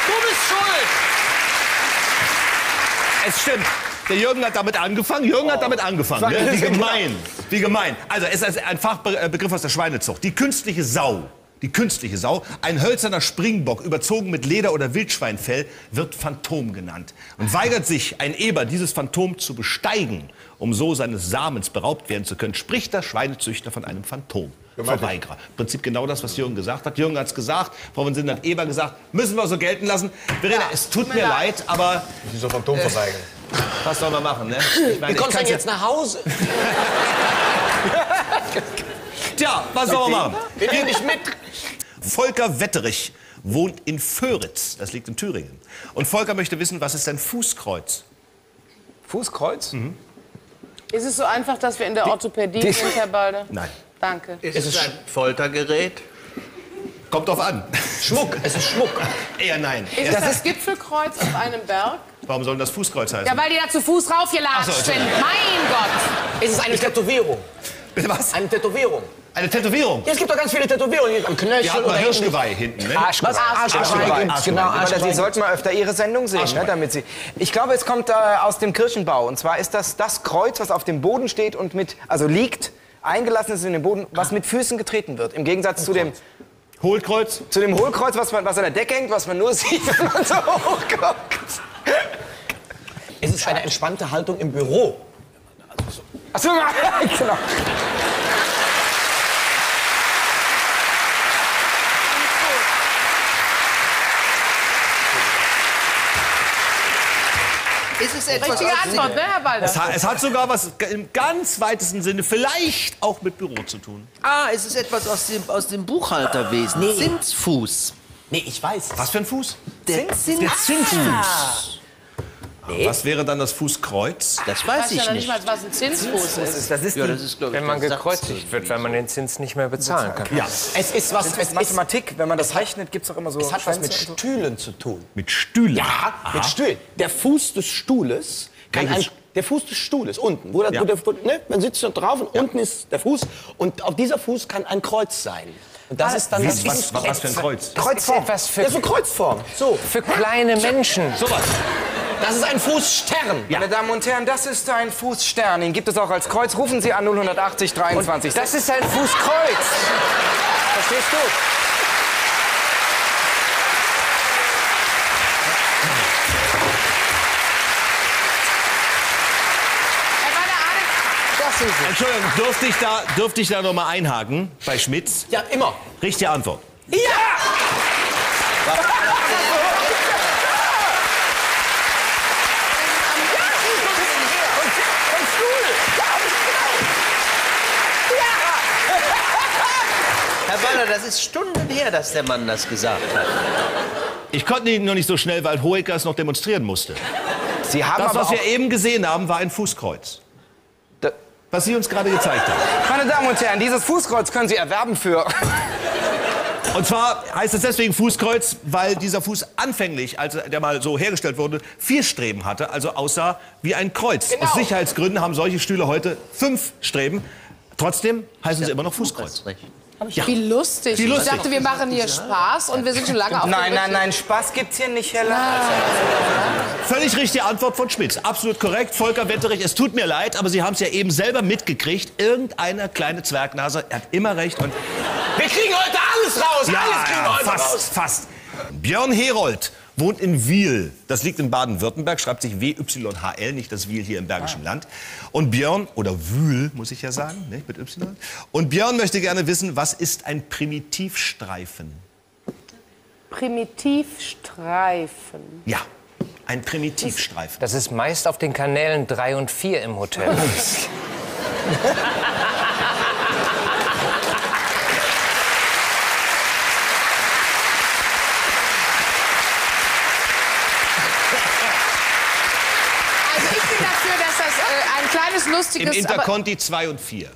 Du bist schuld! es stimmt. Der Jürgen hat damit angefangen. Jürgen hat damit angefangen. Ne? Wie gemein. Wie gemein. Also, es ist ein Fachbegriff aus der Schweinezucht. Die künstliche Sau. Die künstliche Sau, ein hölzerner Springbock, überzogen mit Leder- oder Wildschweinfell, wird Phantom genannt. Und weigert sich ein Eber, dieses Phantom zu besteigen, um so seines Samens beraubt werden zu können, spricht der Schweinezüchter von einem Phantom. Verweigerer. Im Prinzip genau das, was Jürgen gesagt hat. Jürgen hat es gesagt, Frau von Sinn hat Eber gesagt. Müssen wir so gelten lassen. Verena, es tut mir leid, aber Die so Phantom verweigern. was soll man machen, ne? Ich meine, Wie kommst du denn jetzt nach Hause? Tja, was soll man machen? Wir nehmen dich mit. Volker Wetterich wohnt in Föritz, das liegt in Thüringen. Und Volker möchte wissen, was ist ein Fußkreuz? Fußkreuz? Ist es so einfach, dass wir in der Orthopädie die- sind, Herr Balde? Nein. Danke. Ist es ein Foltergerät? Kommt drauf an. Schmuck, es ist Schmuck. Eher nein. Ist es das Gipfelkreuz auf einem Berg? Warum soll das Fußkreuz heißen? Ja, weil die da zu Fuß raufgelatscht so, sind. Mein Gott. Es ist eine Tätowierung. Bitte was? Eine Tätowierung. Eine Tätowierung. Ja, es gibt doch ganz viele Tätowierungen. Hier Am Knöchel oder mal. Hirschgeweih hinten, ne? Was? Arschgeweih gibt's, genau. Aber Sie Arschgeweih. sollten mal öfter Ihre Sendung sehen, ne, damit Sie. Ich glaube, es kommt äh, aus dem Kirchenbau. Und zwar ist das das Kreuz, was auf dem Boden steht und mit, also liegt, eingelassen ist in den Boden, was mit Füßen getreten wird. Im Gegensatz zu dem, Hohlkreuz. zu dem Hohlkreuz, was, man, was an der Decke hängt, was man nur sieht, wenn man so hochguckt. Es ist eine entspannte Haltung im Büro. Achso, genau. Ist es etwas Richtige Antwort, ne, Herr Balde? Es hat, es hat sogar was im ganz weitesten Sinne vielleicht auch mit Büro zu tun. Ah, es ist etwas aus dem, aus dem Buchhalterwesen. Nee. Zinsfuß. Nee, ich weiß. Was für ein Fuß? Der Zins Der Zinsfuß. Was wäre dann das Fußkreuz? Das Ich weiß weiß ja ich noch nicht nicht. mal, was ein Zinsfuß ist. Das ist Ja, das ist, ich, Wenn man gekreuzigt wird, weil man den Zins nicht mehr bezahlen kann. Ja. Es ist was, es ist, Mathematik. Wenn man das rechnet, gibt es auch immer so es hat was mit. Stühlen zu tun. Mit Stühlen. Ja, mit Stühlen. Der Fuß des Stuhles kann ein, der Fuß des Stuhles unten, wo, der, Ja. wo der, ne, man sitzt da drauf und unten ist der Fuß und auf dieser Fuß kann ein Kreuz sein. Und das ist dann Wie, das was, was, was für ein Kreuz? Kreuzform. etwas für- ja, so Kreuzform. So, Für kleine Menschen. Sowas. das ist ein Fußstern. Meine Damen und Herren, das ist ein Fußstern. Den gibt es auch als Kreuz. Rufen Sie an 080 23. Das ist ein Fußkreuz. Verstehst du? Ist es. Entschuldigung, dürfte ich da, dürfte ich da noch mal einhaken bei Schmitz? Ja, immer. Richtige Antwort. Herr Baller, das ist Stunden her, dass der Mann das gesagt hat. Ich konnte ihn noch nicht so schnell, weil Hoeker es noch demonstrieren musste. Sie haben Das, aber was wir eben gesehen haben, war ein Fußkreuz. Was Sie uns gerade gezeigt haben. Meine Damen und Herren, dieses Fußkreuz können Sie erwerben für... Und zwar heißt es deswegen Fußkreuz, weil dieser Fuß anfänglich, als der mal so hergestellt wurde, vier Streben hatte, also aussah wie ein Kreuz. Genau. Aus Sicherheitsgründen haben solche Stühle heute fünf Streben. Trotzdem heißen sie immer noch Fußkreuz. Recht. Wie lustig. Wie lustig. Ich dachte, wir machen hier Spaß und wir sind schon lange auf Nein, nein, nein, Spaß gibt's hier nicht, Hella. Völlig richtige Antwort von Spitz. Absolut korrekt. Volker Wetterich, es tut mir leid, aber Sie haben es ja eben selber mitgekriegt. Irgendeiner kleine Zwergnase, er hat immer recht. Und Wir kriegen heute alles raus. alles kriegen wir ja, heute fast, raus. fast. Björn Herold wohnt in Wiel. Das liegt in Baden-Württemberg, schreibt sich W-Y-H-L, nicht das Wiel hier im Bergischen Land. Und Björn, oder Wühl, muss ich ja sagen, nicht, mit Y. Und Björn möchte gerne wissen, was ist ein Primitivstreifen? Primitivstreifen. Ja, ein Primitivstreifen. Das ist meist auf den Kanälen 3 und 4 im Hotel. Also ich bin dafür, dass das äh, ein kleines Im lustiges... aber, Interconti 2 und 4.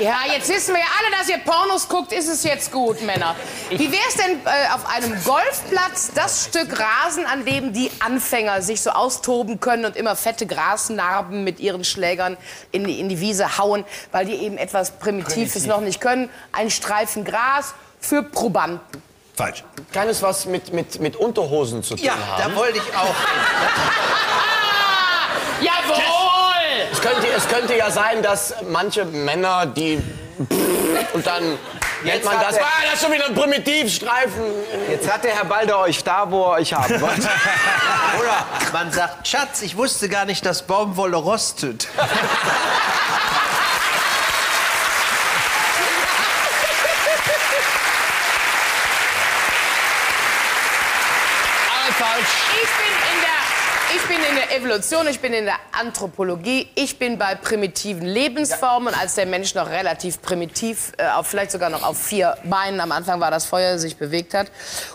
ja, jetzt wissen wir ja alle, dass ihr Pornos guckt. Ist es jetzt gut, Männer? Wie wäre es denn äh, auf einem Golfplatz das Stück Rasen, an dem die Anfänger sich so austoben können und immer fette Grasnarben mit ihren Schlägern in die, in die Wiese hauen, weil die eben etwas Primitives noch nicht können? Ein Streifen Gras für Probanden. Falsch. Kann es was mit, mit, mit Unterhosen zu tun Ja, haben? da wollte ich auch. Es könnte, es könnte ja sein, dass manche Männer, die... Und dann nennt man das... er- Ah, das ist schon wieder ein Primitivstreifen. Jetzt hat der Herr Balder euch da, wo er euch haben wollte. Oder man sagt, Schatz, ich wusste gar nicht, dass Baumwolle rostet. Alle falsch. Ich bin in der, ich bin in der Evolution, ich bin in der Anthropologie, ich bin bei primitiven Lebensformen, als der Mensch noch relativ primitiv, äh, auf, vielleicht sogar noch auf vier Beinen, am Anfang war das Feuer, sich bewegt hat.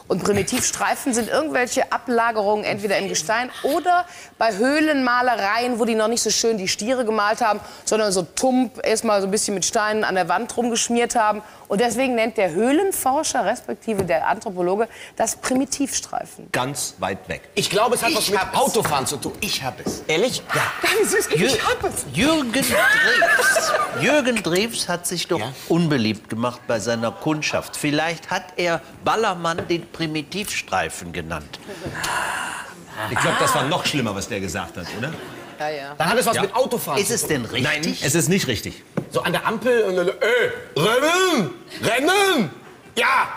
Und Primitivstreifen sind irgendwelche Ablagerungen entweder in Gestein oder bei Höhlenmalereien, wo die noch nicht so schön die Stiere gemalt haben, sondern so tump erstmal so ein bisschen mit Steinen an der Wand rumgeschmiert haben. Und deswegen nennt der Höhlenforscher, respektive der Anthropologe, das Primitivstreifen. Ganz weit weg. Ich glaube, es hat was mit. Autofahren zu tun. Ich habe es. Ehrlich? Ja. Jür Jürgen Drews. Jürgen Drews hat sich doch unbeliebt gemacht bei seiner Kundschaft. Vielleicht hat er Ballermann den Primitivstreifen genannt. Ich glaube, das war noch schlimmer, was der gesagt hat, oder? Ja, ja. Dann hat es was mit Autofahren Ist es denn richtig? Nein, es ist nicht richtig. So an der Ampel und dann, äh, rennen, rennen, ja.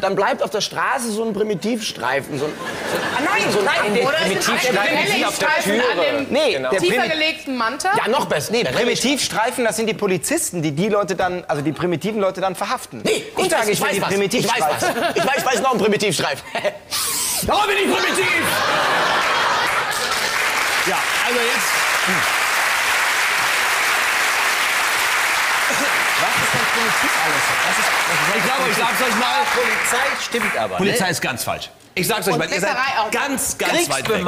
Dann bleibt auf der Straße so ein Primitivstreifen. So ein, so ein, ah, nein, so ein Nein, der Oder es ist Primitivstreifen auf der Helligstreifen an Türe. dem Nee, Genau. der tiefer gelegten Manta. Ja, noch besser. Nee, Primitivstreifen, das sind die Polizisten, die die Leute dann, also die primitiven Leute dann verhaften. Nee, ich ich, sage, weiß, ich weiß die was. Ich weiß Primitivstreifen. was. Ich weiß, ich weiß noch ein Primitivstreifen. Warum bin ich primitiv? Ja, also jetzt. Ich glaube, ich sag's euch mal. Polizei stimmt aber. Polizei ist ganz falsch. Ich sag's euch Und mal, ihr seid ganz, ganz weit weg.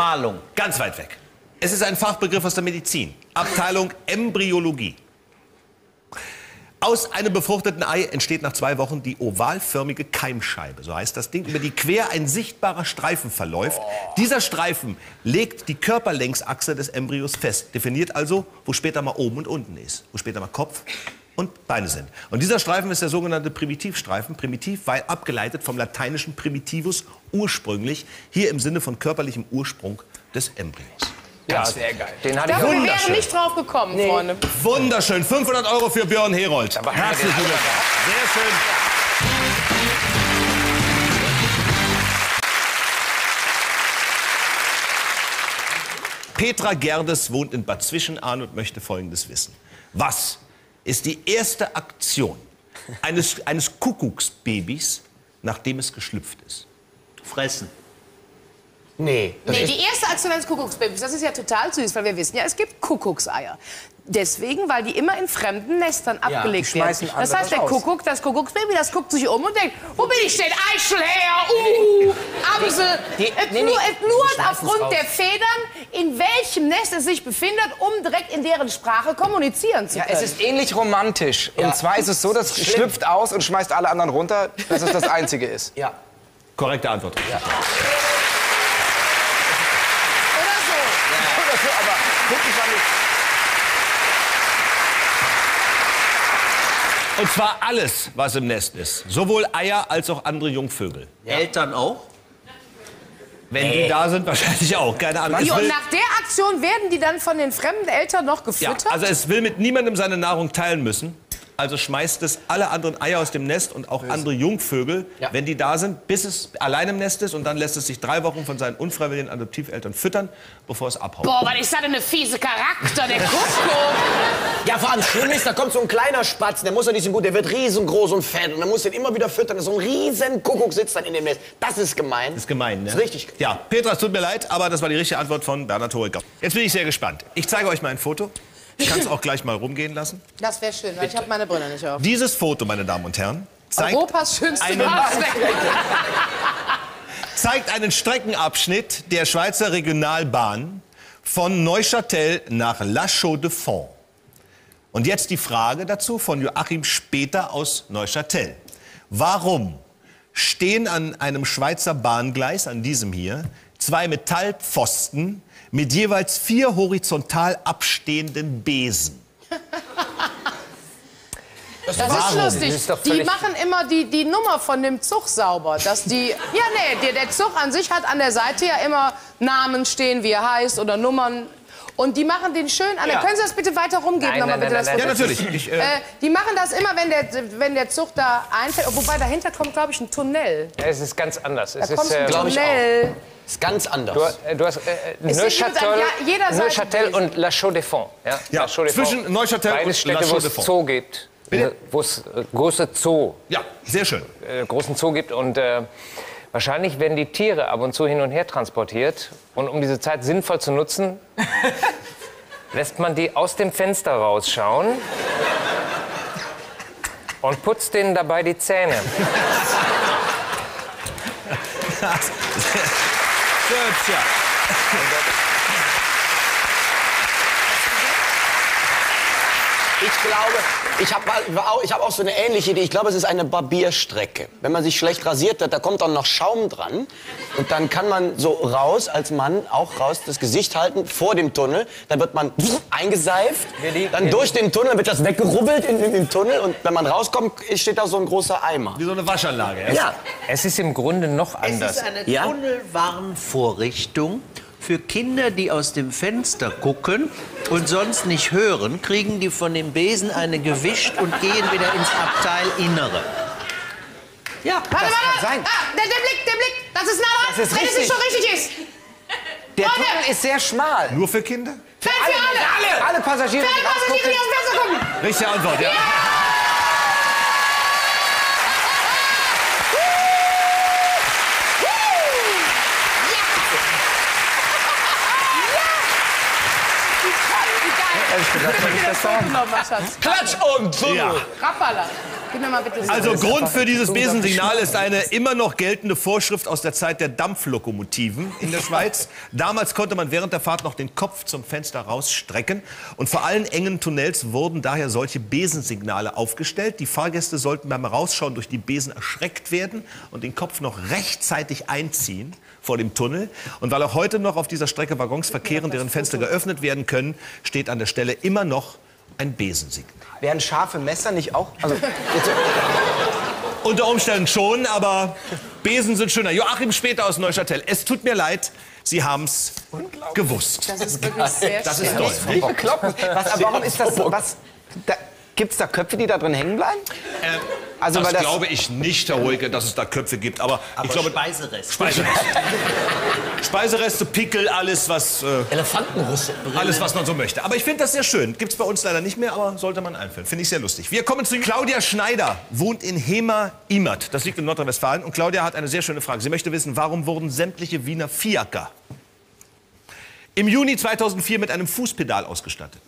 Ganz weit weg. Es ist ein Fachbegriff aus der Medizin. Abteilung Embryologie. Aus einem befruchteten Ei entsteht nach zwei Wochen die ovalförmige Keimscheibe. So heißt das Ding, über die quer ein sichtbarer Streifen verläuft. Dieser Streifen legt die Körperlängsachse des Embryos fest, definiert also, wo später mal oben und unten ist, wo später mal Kopf und Beine sind. Und dieser Streifen ist der sogenannte Primitivstreifen. Primitiv, weil abgeleitet vom lateinischen primitivus ursprünglich, hier im Sinne von körperlichem Ursprung des Embryos. Ja, sehr geil. Den hatte ich Wunderschön. nicht drauf gekommen, Freunde. Wunderschön. 500 Euro für Björn Herold. Herzlichen Glückwunsch. Sehr schön. Petra Gerdes wohnt in Bad Zwischenahn und möchte Folgendes wissen. Was ist die erste Aktion eines, eines Kuckucksbabys, nachdem es geschlüpft ist? Fressen. Nee. Nee, die erste Aktion eines Kuckucksbabys, das ist ja total süß, weil wir wissen ja, es gibt Kuckuckseier. Deswegen, weil die immer in fremden Nestern abgelegt die schmeißen werden. Das heißt, der. Kuckuck, das Kuckucksbaby, das guckt sich um und denkt, wo bin ich denn? Eichel her, uh, Amsel. Die- nee, nee, nur, die nur aufgrund der Federn, in welchem Nest es sich befindet, um direkt in deren Sprache kommunizieren zu Ja, können. es ist ähnlich romantisch. Und zwar ist es so, das schlüpft aus und schmeißt alle anderen runter, dass es das Einzige ist. Ja. Korrekte Antwort. Oder so. Oder so, aber wirklich war nicht. Und zwar alles, was im Nest ist. Sowohl Eier als auch andere Jungvögel. Eltern auch? Wenn die da sind, wahrscheinlich auch. Keine Ahnung. Es und will, nach der Aktion werden die dann von den fremden Eltern noch ja, gefüttert? also es will mit niemandem seine Nahrung teilen müssen. Also schmeißt es alle anderen Eier aus dem Nest und auch andere Jungvögel, Ja. wenn die da sind, bis es allein im Nest ist. Und dann lässt es sich drei Wochen von seinen unfreiwilligen Adoptiveltern füttern, bevor es abhaut. Boah, was ist das denn eine fiese Charakter, der Kuckuck? Ja, vor allem schlimm ist, da kommt so ein kleiner Spatz, der muss ja nicht so gut, der wird riesengroß und fett und dann muss den immer wieder füttern. So ein riesen Kuckuck sitzt dann in dem Nest. Das ist gemein. Das ist gemein, ne? Das ist richtig. Ja, Petra, es tut mir leid, aber das war die richtige Antwort von Bernhard Hoeker. Jetzt bin ich sehr gespannt. Ich zeige euch mal ein Foto. Ich kann es auch gleich mal rumgehen lassen. Das wäre schön, weil ich habe meine Brille nicht auf. Dieses Foto, meine Damen und Herren, zeigt, Europas schönste einen- zeigt einen Streckenabschnitt der Schweizer Regionalbahn von Neuchâtel nach La Chaux-de-Fonds. Und jetzt die Frage dazu von Joachim Speter aus Neuchâtel. Warum stehen an einem Schweizer Bahngleis, an diesem hier, zwei Metallpfosten mit jeweils vier horizontal abstehenden Besen? Das Warum? ist lustig. Das ist die machen immer die, die Nummer von dem Zug sauber. Dass die, ja, nee, der, der Zug an sich hat an der Seite ja immer Namen stehen, wie er heißt oder Nummern. Und die machen den schön an. Ja. Können Sie das bitte weiter rumgeben? Nein, nochmal nein, bitte nein, das nein, Ja, natürlich. Ich, äh, Äh, die machen das immer, wenn der, wenn der Zug da einfällt. Wobei dahinter kommt, glaube ich, ein Tunnel. Ja, es ist ganz anders. Da Es kommt ist, ein äh. Tunnel. Ist ganz anders. du, äh, du hast äh, Neuchâtel, Neuchâtel und La Chaux-de-Fonds. Ja, Ja, zwischen Neuchâtel Beides und Städte, La Chaux-de-Fonds. Zoo gibt. Wo es äh, große Zoo, ja, sehr schön. äh, großen Zoo gibt und äh, wahrscheinlich werden die Tiere ab und zu hin und her transportiert und um diese Zeit sinnvoll zu nutzen, lässt man die aus dem Fenster rausschauen und putzt denen dabei die Zähne. Sehr hübsch, ja. Ich glaube, ich habe auch, ich hab auch so eine ähnliche Idee. Ich glaube, es ist eine Barbierstrecke. Wenn man sich schlecht rasiert hat, da kommt dann noch Schaum dran. Und dann kann man so raus, als Mann, auch raus, das Gesicht halten vor dem Tunnel. Dann wird man eingeseift. Dann durch den Tunnel wird das weggerubbelt in, in den Tunnel. Und wenn man rauskommt, steht da so ein großer Eimer. Wie so eine Waschanlage. Ja. Ja, Es ist im Grunde noch Es anders. ist eine Ja? Für Kinder, die aus dem Fenster gucken und sonst nicht hören, kriegen die von dem Besen eine gewischt und gehen wieder ins Abteil Innere. Ja, Warte, kann warte. sein. Ah, der, der Blick, der Blick. Das ist nah dran. Das ist Wenn es nicht schon richtig ist. Der Freunde! Tunnel ist sehr schmal. Nur für Kinder? Nein, für alle. Alle Passagiere, Für die alle Passagiere, die aus dem Fenster gucken. Richtige Antwort, ja. Klatsch und so. ja. Rappala. Gib mir mal bitte das. Also Grund für dieses Besensignal ist eine immer noch geltende Vorschrift aus der Zeit der Dampflokomotiven in der Schweiz. Damals konnte man während der Fahrt noch den Kopf zum Fenster rausstrecken. Und vor allen engen Tunnels wurden daher solche Besensignale aufgestellt. Die Fahrgäste sollten beim Rausschauen durch die Besen erschreckt werden und den Kopf noch rechtzeitig einziehen vor dem Tunnel. Und weil auch heute noch auf dieser Strecke Waggons verkehren, deren Fenster geöffnet werden können, steht an der Stelle immer noch ein Besensignal. Wären scharfe Messer nicht auch? Also, Unter Umständen schon, aber Besen sind schöner. Joachim später aus Neuchâtel. Es tut mir leid, Sie haben es gewusst. Das ist wirklich sehr Das ist schön. toll. wie bekloppt. Was, aber warum ist das so? Was, da, Gibt es da Köpfe, die da drin hängen bleiben? Also, das, weil das- glaube ich nicht, Herr Hoike, dass es da Köpfe gibt. Aber, ich glaube, Speiserest. Speiserest. Speisereste, Pickel, alles was, äh, Elefantenrusse. alles, was man so möchte. Aber ich finde das sehr schön. Gibt's bei uns leider nicht mehr, aber sollte man einführen. Finde ich sehr lustig. Wir kommen zu Claudia Schneider, wohnt in Hema-Imert. Das liegt in Nordrhein-Westfalen. Und Claudia hat eine sehr schöne Frage. Sie möchte wissen, warum wurden sämtliche Wiener Fiaker im Juni 2004 mit einem Fußpedal ausgestattet?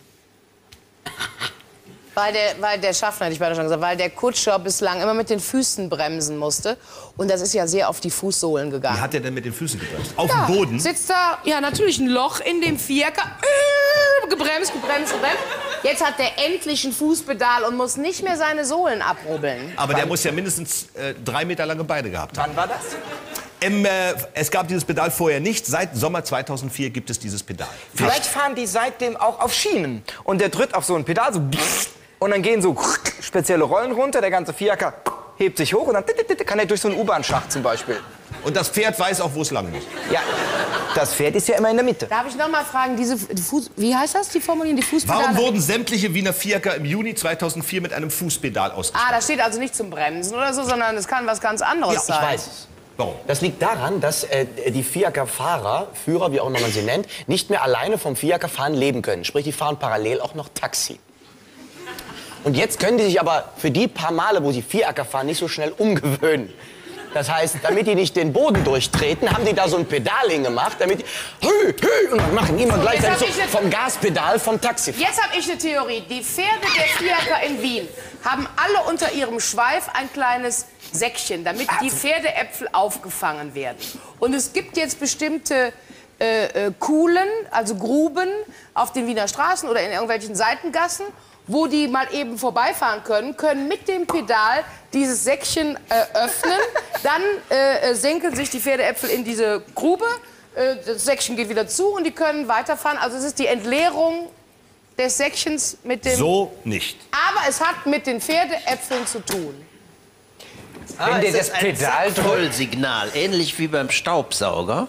Weil der, weil der Schaffner, hätte ich beide schon gesagt, weil der Kutscher bislang immer mit den Füßen bremsen musste. Und das ist ja sehr auf die Fußsohlen gegangen. Wie hat er denn mit den Füßen gebremst? Auf Ja, dem Boden? Sitzt da, ja, natürlich ein Loch in dem Vierecker. Äh, gebremst, gebremst, gebremst. Jetzt hat der endlich ein Fußpedal und muss nicht mehr seine Sohlen abrubbeln. Aber der muss ja mindestens äh, drei Meter lange Beine gehabt haben. Wann war das? Ähm, äh, es gab dieses Pedal vorher nicht. Seit Sommer 2004 gibt es dieses Pedal. Vielleicht fahren die seitdem auch auf Schienen. Und der tritt auf so ein Pedal so und dann gehen so spezielle Rollen runter. Der ganze Fiaker hebt sich hoch und dann kann er durch so einen U-Bahn-Schacht zum Beispiel. Und das Pferd weiß auch, wo es lang muss. Ja, das Pferd ist ja immer in der Mitte. Darf ich noch mal fragen, diese die Fuß, wie heißt das, die Formulierung, die Fußpedale? Warum wurden sämtliche Wiener Fiaker im Juni 2004 mit einem Fußpedal Ah, ausgestattet? das steht also nicht zum Bremsen oder so, sondern es kann was ganz anderes Ja, sein. Ich weiß es. Warum? Das liegt daran, dass äh, die Fiaker-Fahrer, Führer, wie auch immer man sie nennt, nicht mehr alleine vom Fiaker-Fahren leben können. Sprich, die fahren parallel auch noch Taxi. Und jetzt können die sich aber für die paar Male, wo sie Fiaker fahren, nicht so schnell umgewöhnen. Das heißt, damit die nicht den Boden durchtreten, haben die da so ein Pedal hingemacht, damit die hü, hü, und dann machen die immer gleichzeitig so vom Gaspedal vom Taxi. Jetzt habe ich eine Theorie. Die Pferde der Fiaker in Wien haben alle unter ihrem Schweif ein kleines Säckchen, damit die Pferdeäpfel aufgefangen werden. Und es gibt jetzt bestimmte äh, äh, Kuhlen, also Gruben auf den Wiener Straßen oder in irgendwelchen Seitengassen, wo die mal eben vorbeifahren können, können mit dem Pedal dieses Säckchen äh, öffnen. Dann äh, äh, senken sich die Pferdeäpfel in diese Grube. Äh, das Säckchen geht wieder zu und die können weiterfahren. Also es ist die Entleerung des Säckchens mit dem. So nicht. Aber es hat mit den Pferdeäpfeln zu tun. Wenn dir das ist ein Pedal drückt, Sackvollsignal, ähnlich wie beim Staubsauger.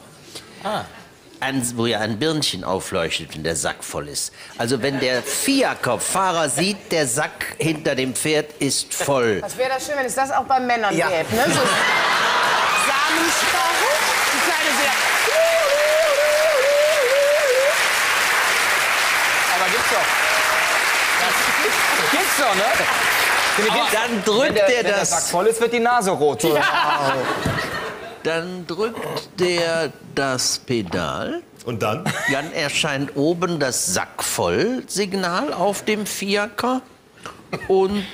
Ein, wo ja ein Birnchen aufleuchtet, wenn der Sack voll ist. Also wenn der Fiaker-Fahrer sieht, der Sack hinter dem Pferd ist voll. Was wäre das schön, wenn es das auch bei Männern Ja. gäbe. Ne? So Samensprache, die kleine sehr. Aber gibt's doch. Das gibt's doch, ne? Dann drückt Wenn der, der wenn der das Sack voll ist, wird die Nase rot. So. Dann drückt der das Pedal. Und dann? Dann erscheint oben das Sackvoll-Signal auf dem Fiaker. Und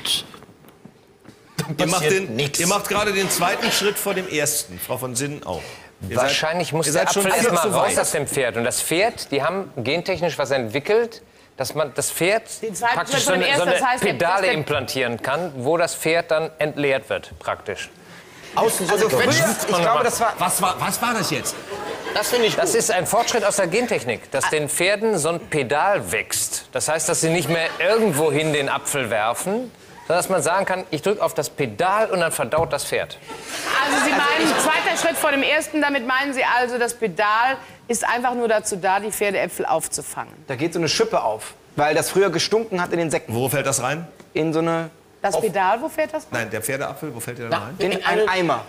Ihr macht, den, ihr macht gerade den zweiten Schritt vor dem ersten. Frau von Sinnen auch. Ihr seid- wahrscheinlich muss ihr der seid schon Apfel erstmal raus aus dem Pferd. Und das Pferd, die haben gentechnisch was entwickelt, dass man das Pferd praktisch so eine, so eine das heißt, der- Pedale implantieren kann, wo das Pferd dann entleert wird, praktisch. Außen so Also früher, ich glaube, das war Was war, was war das jetzt? Das finde ich Das gut. ist ein Fortschritt aus der Gentechnik, dass den Pferden so ein Pedal wächst. Das heißt, dass sie nicht mehr irgendwohin den Apfel werfen, sondern dass man sagen kann, ich drücke auf das Pedal und dann verdaut das Pferd. Also Sie meinen, zweiter Schritt vor dem ersten, damit meinen Sie also, das Pedal ist einfach nur dazu da, die Pferdeäpfel aufzufangen. Da geht so eine Schippe auf, weil das früher gestunken hat in den Säcken. Wo fällt das rein? In so eine, Das Pedal, wo fährt das? Nein, der Pferdeapfel, wo fällt der da rein? in einen Eimer.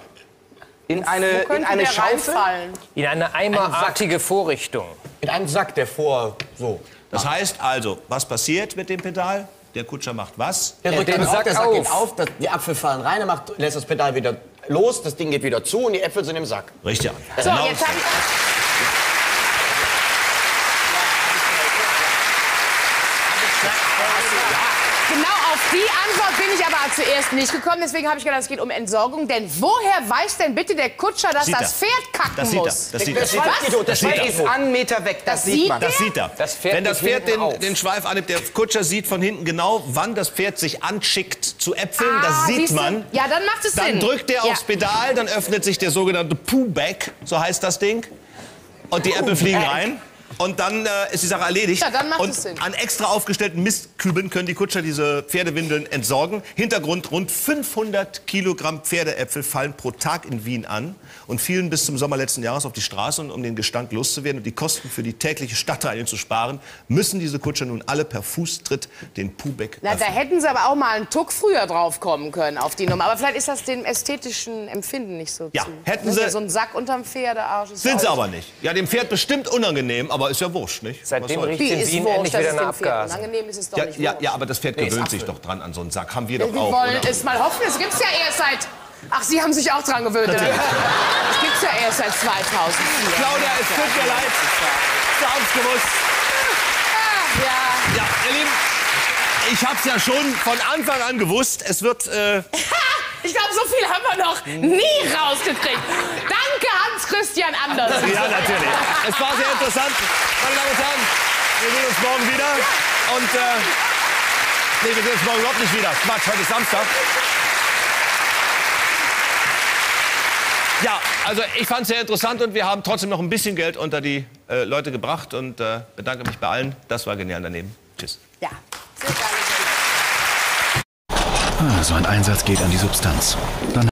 In eine, Wo in eine der Schaufel. reinfallen? In eine eimerartige Vorrichtung. In einem Sack, der vor so. Das heißt also, was passiert mit dem Pedal? Der Kutscher macht was? Der drückt den auf, Sack der Sack geht auf. auf, das, die Apfel fallen rein, er macht, lässt das Pedal wieder los, das Ding geht wieder zu und die Äpfel sind im Sack. Richtig. So, Genau. jetzt habe ich... Genau auf die Antwort bin ich aber zuerst nicht gekommen. Deswegen habe ich gedacht, es geht um Entsorgung. Denn woher weiß denn bitte der Kutscher, dass Sieht das er. Pferd kacken Das sieht er. muss? Das sieht Der er. Der Das sieht er. Ist an Meter weg, das, Das sieht sieht man. Das sieht er. Das Pferd Wenn das Pferd den, auf. den Schweif annimmt, der Kutscher sieht von hinten genau, wann das Pferd sich anschickt zu äpfeln. Ah, das sieht man. Ja, dann macht es Dann Sinn. drückt er Ja. aufs Pedal, dann öffnet sich der sogenannte Poo-Back, so heißt das Ding. Und die Äpfel fliegen rein. Und dann äh, ist die Sache erledigt. Ja, dann macht und es Sinn. an extra aufgestellten Mistkübeln können die Kutscher diese Pferdewindeln entsorgen. Hintergrund, rund 500 Kilogramm Pferdeäpfel fallen pro Tag in Wien an und fielen bis zum Sommer letzten Jahres auf die Straßen, um den Gestank loszuwerden und die Kosten für die tägliche Stadtreinigung zu sparen, müssen diese Kutscher nun alle per Fußtritt den Pubeck Na, da hätten sie aber auch mal einen Tuck früher drauf kommen können auf die Nummer. Aber vielleicht ist das dem ästhetischen Empfinden nicht so Ja, zu. hätten ist sie- so ein Sack unterm Pferdearsch. Sind sie aber nicht. Ja, dem Pferd bestimmt unangenehm, aber ist ja wurscht, nicht? Seitdem riecht Wie in ist Wien wurscht, endlich wieder ist nach Abgasen. unangenehm, ist es doch Ja, nicht ja, ja, aber das Pferd Nee, gewöhnt sich doch dran an so einen Sack. Haben wir Ja, doch Wir auch, wollen oder? es mal hoffen. Es gibt's ja erst seit... Ach, Sie haben sich auch dran gewöhnt. oder? Es gibt's ja erst seit 2004. Claudia, es tut mir leid. Wir haben's gewusst. Ja. Ja, ihr Lieben, ich hab's ja schon von Anfang an gewusst. Es wird, äh, Ich glaube, so viel haben wir noch nie rausgekriegt. Danke, Hans-Christian Andersen. ja, natürlich. Es war sehr interessant. Meine Damen und Herren, wir sehen uns morgen wieder. Und, äh, nee, wir sehen uns morgen überhaupt nicht wieder. Quatsch, heute ist Samstag. Ja, also ich fand es sehr interessant und wir haben trotzdem noch ein bisschen Geld unter die äh, Leute gebracht und äh, bedanke mich bei allen. Das war genial daneben. Tschüss. Ja, sehr gerne. Ah, so ein Einsatz geht an die Substanz. Dann